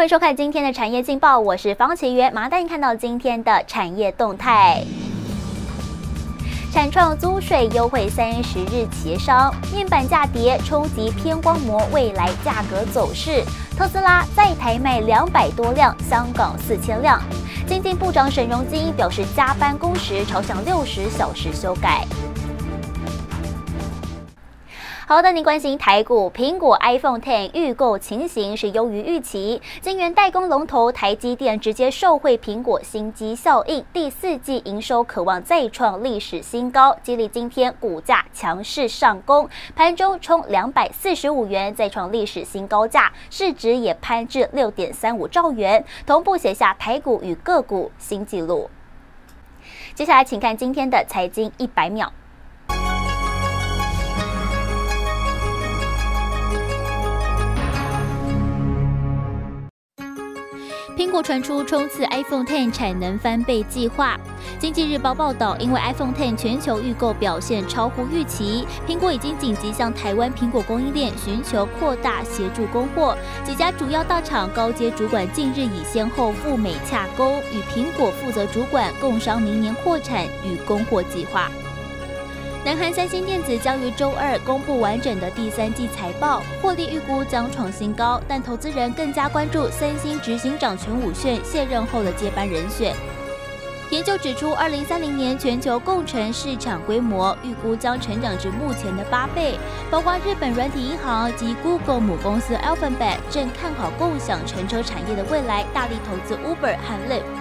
欢迎收看今天的产业劲报，我是方奇源，马上带您看到今天的产业动态。产创租税优惠三十日协商，面板价跌冲击偏光膜未来价格走势。特斯拉在台卖两百多辆，香港四千辆。经济部长沈荣基表示，加班工时朝向六十小时修改。好的，您关心台股，苹果 iPhone Ten 预购情形是优于预期。晶圆代工龙头台积电直接受惠苹果新机效应，第四季营收渴望再创历史新高，激励今天股价强势上攻，盘中冲两百四十五元，再创历史新高价，市值也攀至六点三五兆元，同步写下台股与个股新纪录。接下来，请看今天的财经一百秒。苹果传出冲刺 iPhone Ten 产能翻倍计划。经济日报报道，因为 iPhone Ten 全球预购表现超乎预期，苹果已经紧急向台湾苹果供应链寻求扩大协助供货。几家主要大厂高阶主管近日已先后赴美洽公，与苹果负责主管共商明年扩产与供货计划。南韩三星电子将于周二公布完整的第三季财报，获利预估将创新高，但投资人更加关注三星执行长全武炫卸任后的接班人选。研究指出，二零三零年全球共乘市场规模预估将成长至目前的八倍，包括日本软体银行及 Google 母公司 Alphabet 正看好共享乘车产业的未来，大力投资 Uber 和 Lyft。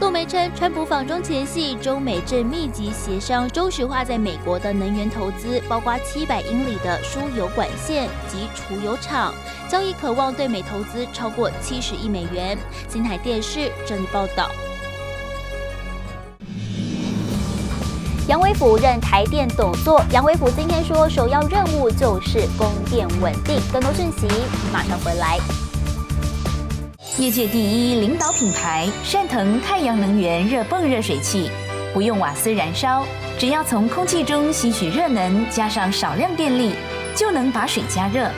陆媒称，川普访中前夕，中美正密集协商中石化在美国的能源投资，包括七百英里的输油管线及储油厂，交易渴望对美投资超过七十亿美元。新台电视整理报道。杨伟甫任台电董座，杨伟甫今天说，首要任务就是供电稳定。更多讯息马上回来。业界第一领导品牌善腾太阳能源热泵热水器，不用瓦斯燃烧，只要从空气中吸取热能，加上少量电力，就能把水加热，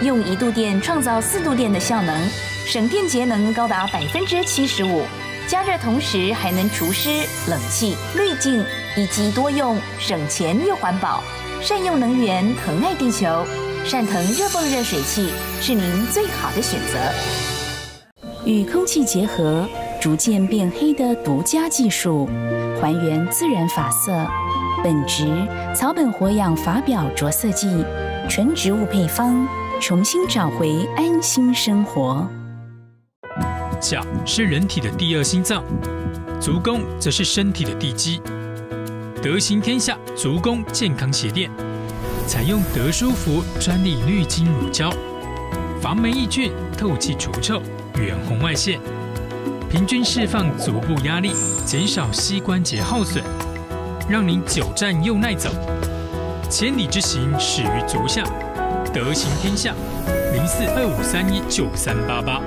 用一度电创造四度电的效能，省电节能高达百分之七十五。加热同时还能除湿、冷气、滤镜，以及多用，省钱又环保。善用能源，疼爱地球，善腾热泵热水器是您最好的选择。与空气结合，逐渐变黑的独家技术，还原自然发色。本植草本活氧发表着色剂，纯植物配方，重新找回安心生活。脚是人体的第二心脏，足弓则是身体的地基。德行天下足弓健康鞋垫，采用德舒服专利绿金乳胶，防霉抑菌，透气除臭。远红外线，平均释放足部压力，减少膝关节耗损，让您久站又耐走。千里之行，始于足下。德行天下，零四二五三一九三八八。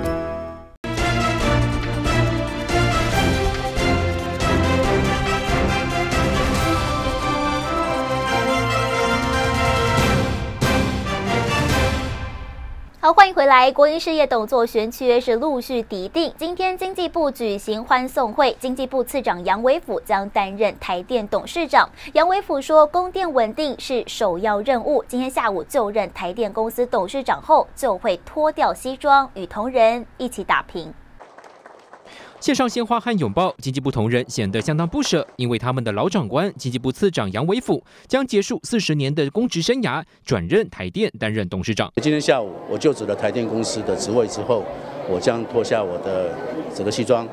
好，欢迎回来。国营事业董座选缺是陆续抵定。今天经济部举行欢送会，经济部次长杨伟甫将担任台电董事长。杨伟甫说，供电稳定是首要任务。今天下午就任台电公司董事长后，就会脱掉西装，与同仁一起打拼。献上鲜花和拥抱，经济部同仁显得相当不舍，因为他们的老长官经济部次长杨伟甫将结束四十年的公职生涯，转任台电担任董事长。今天下午我就职了台电公司的职位之后，我将脱下我的整个西装，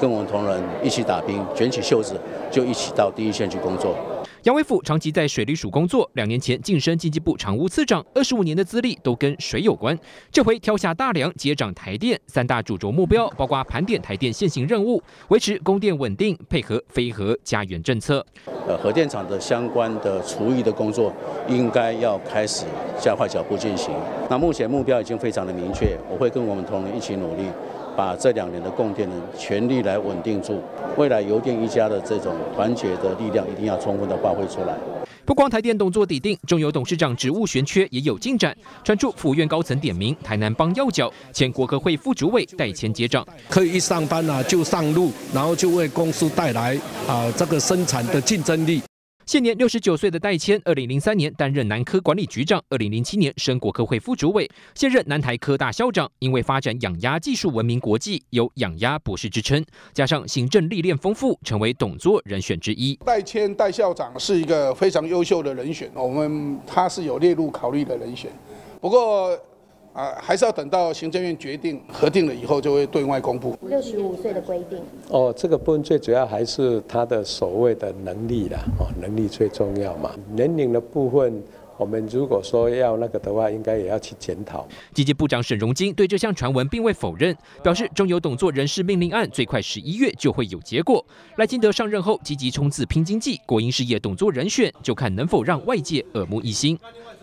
跟我们同仁一起打拼，卷起袖子就一起到第一线去工作。杨伟甫长期在水利署工作，两年前晋升经济部常务次长，二十五年的资历都跟水有关。这回挑下大梁接掌台电，三大主轴目标包括盘点台电现行任务，维持供电稳定，配合非核家园政策。呃，核电厂的相关的除役的工作应该要开始加快脚步进行。那目前目标已经非常的明确，我会跟我们同仁一起努力。把这两年的供电呢，全力来稳定住，未来油电一家的这种团结的力量，一定要充分的发挥出来。不光台电动作底定，中油董事长职务悬缺也有进展。传出府院高层点名台南帮要角前国科会副主委代签接掌，可以一上班啊就上路，然后就为公司带来啊这个生产的竞争力。现年六十九岁的戴谦，二零零三年担任南科管理局长，二零零七年升国科会副主委，现任南台科大校长。因为发展养鸭技术闻名国际，有“养鸭博士”之称，加上行政历练丰富，成为董座人选之一。戴谦戴校长是一个非常优秀的人选，我们他是有列入考虑的人选，不过。啊，还是要等到行政院决定核定了以后，就会对外公布。六十五岁的规定。哦，这个部分最主要还是他的所谓的能力啦，哦，能力最重要嘛。年龄的部分，我们如果说要那个的话，应该也要去检讨。经济部长沈荣金对这项传闻并未否认，表示中油董座人事命令案最快十一月就会有结果。赖金德上任后积极冲刺拼经济，国营事业董座人选就看能否让外界耳目一新。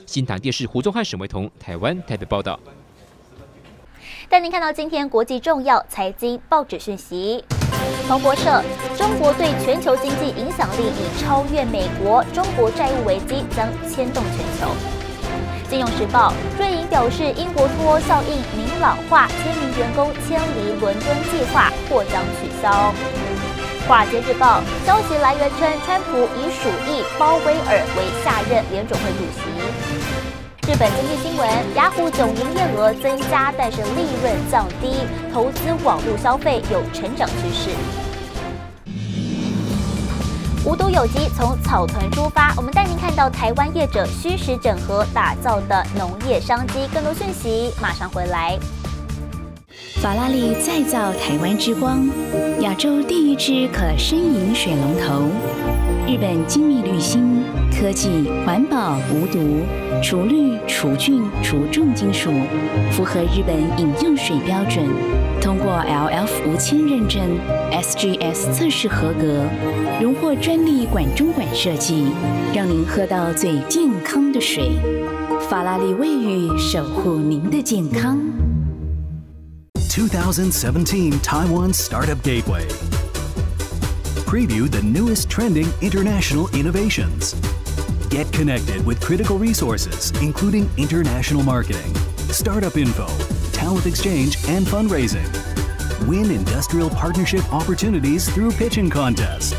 新唐电视胡宗汉、沈维彤，台湾台北报道。带您看到今天国际重要财经报纸讯息。彭博社：中国对全球经济影响力已超越美国，中国债务危机将牵动全球。金融时报：瑞银表示，英国脱欧效应明朗化，千名员工迁离伦敦计划或将取消。华尔街日报：消息来源称，川普以鼠疫鲍威尔为下任联准会主席。日本经济新闻：雅虎总营业额增加，但是利润降低。投资网络消费有成长趋势。无毒有机从草屯出发，我们带您看到台湾业者虚实整合打造的农业商机。更多讯息马上回来。法拉利再造台湾之光，亚洲第一支可深饮水龙头。日本精密滤芯科技，环保无毒，除氯、除菌、除重金属，符合日本饮用水标准，通过 LF 无铅认证，SGS 测试合格，荣获专利管中管设计，让您喝到最健康的水。法拉利卫浴守护您的健康。2017 Taiwan Startup Gateway. Preview the newest trending international innovations. Get connected with critical resources, including international marketing, startup info, talent exchange, and fundraising. Win industrial partnership opportunities through pitching contests.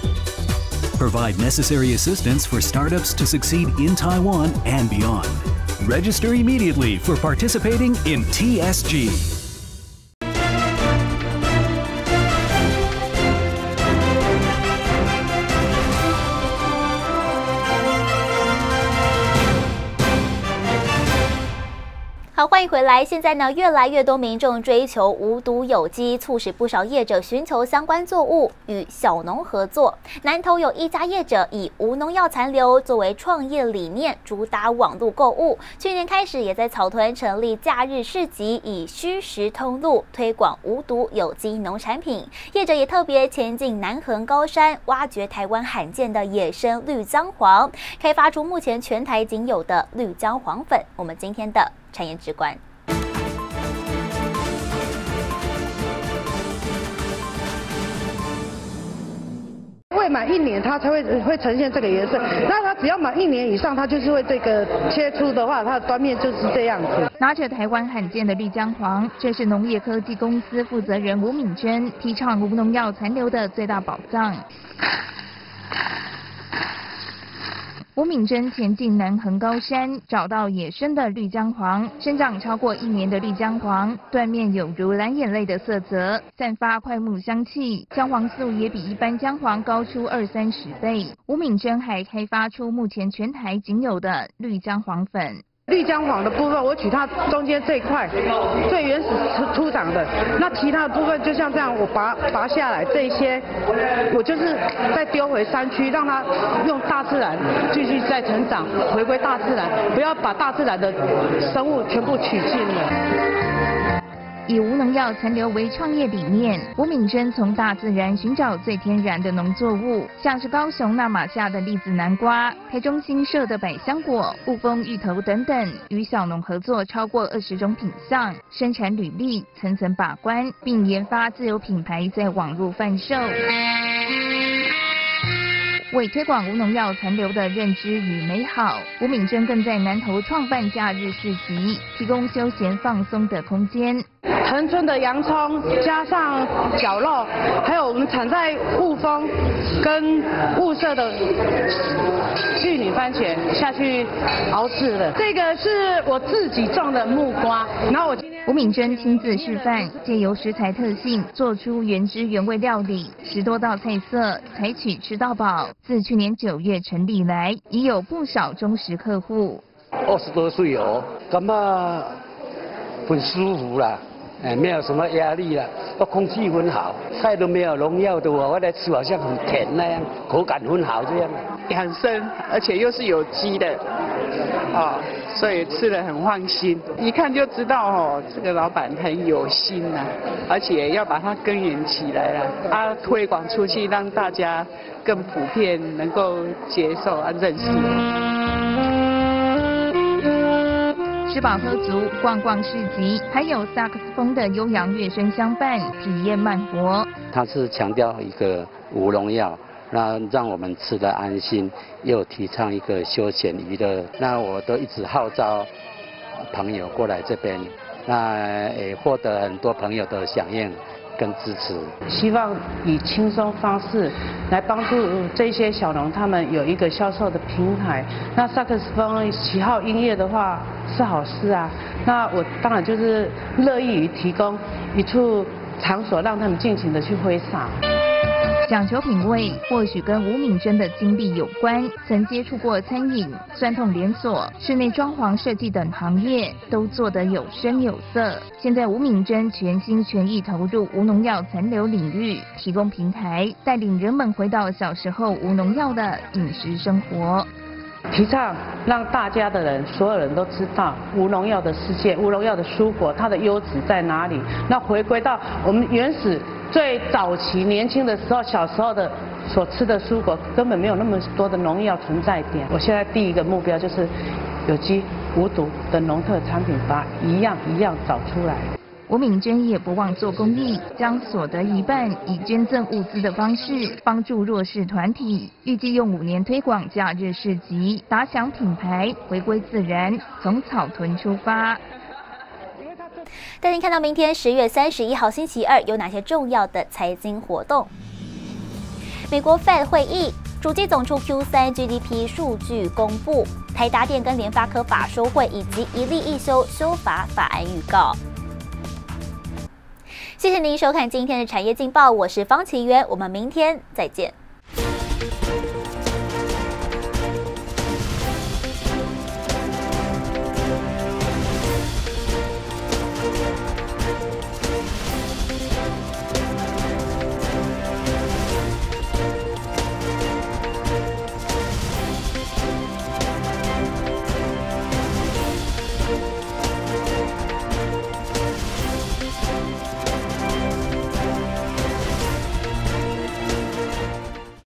Provide necessary assistance for startups to succeed in Taiwan and beyond. Register immediately for participating in TSG. 好，欢迎回来。现在呢，越来越多民众追求无毒有机，促使不少业者寻求相关作物与小农合作。南投有一家业者以无农药残留作为创业理念，主打网络购物。去年开始，也在草屯成立假日市集，以虚实通路推广无毒有机农产品。业者也特别前进南横高山，挖掘台湾罕见的野生绿姜黄，开发出目前全台仅有的绿姜黄粉。我们今天的。产业直观。未满一年，它才会会呈现这个颜色。那它只要满一年以上，它就是会这个切出的话，它的端面就是这样子。拿着台湾罕见的绿姜黄，这是农业科技公司负责人吴敏娟提倡无农药残留的最大宝藏。吴敏珍前进南横高山，找到野生的绿姜黄，生长超过一年的绿姜黄，断面有如蓝眼泪的色泽，散发快木香气，姜黄素也比一般姜黄高出二三十倍。吴敏珍还开发出目前全台仅有的绿姜黄粉。绿江黄的部分，我取它中间这一块最原始出出长的，那其他的部分就像这样，我拔拔下来这些，我就是再丢回山区，让它用大自然继续再成长，回归大自然，不要把大自然的生物全部取尽了。以无农药残留为创业理念，吴敏珍从大自然寻找最天然的农作物，像是高雄那马下的栗子南瓜、台中新社的百香果、雾峰芋头等等，与小农合作超过二十种品相，生产履历层层把关，并研发自有品牌在网络贩售。为推广无农药残留的认知与美好，吴敏珍更在南投创办假日市集，提供休闲放松的空间。藤村的洋葱加上绞肉，还有我们产在雾峰跟雾社的玉女番茄下去熬制的。这个是我自己种的木瓜，然后我今天吴敏珍亲自示范，借由食材特性做出原汁原味料理，十多道菜色，采取吃到饱。自去年九月成立来，已有不少忠实客户。二十多岁哦，感觉很舒服啦。哎，没有什么压力了，空气很好，菜都没有农药的，我来吃好像很甜那样，口感很好这样。养生，而且又是有机的，啊，所以吃了很放心。一看就知道哦，这个老板很有心呐，而且要把它根源起来了，啊，推广出去，让大家更普遍能够接受啊认识。吃饱喝足，逛逛市集，还有萨克斯风的悠扬乐声相伴，体验慢活。它是强调一个无农药，那让我们吃得安心，又提倡一个休闲娱乐。那我都一直号召朋友过来这边，那也获得很多朋友的响应。跟支持，希望以轻松方式来帮助这些小农，他们有一个销售的平台。那萨克斯风喜好音乐的话是好事啊。那我当然就是乐意于提供一处场所，让他们尽情的去挥洒。讲求品味，或许跟吴敏珍的经历有关。曾接触过餐饮、酸痛连锁、室内装潢设计等行业，都做得有声有色。现在吴敏珍全心全意投入无农药残留领域，提供平台，带领人们回到小时候无农药的饮食生活。提倡让大家的人，所有人都知道无农药的世界，无农药的蔬果，它的优质在哪里？那回归到我们原始。最早期年轻的时候，小时候的所吃的蔬果根本没有那么多的农药存在点。我现在第一个目标就是有机无毒的农特产品，把一样一样找出来。吴敏珍也不忘做公益，将所得一半以捐赠物资的方式帮助弱势团体。预计用五年推广假日市集，打响品牌，回归自然，从草屯出发。带您看到明天十月三十一号星期二有哪些重要的财经活动。美国 Fed 会议，主机总处 Q 三 GDP 数据公布，台达电跟联发科法收会以及一例一休修法法案预告。谢谢您收看今天的产业劲报，我是方奇渊，我们明天再见。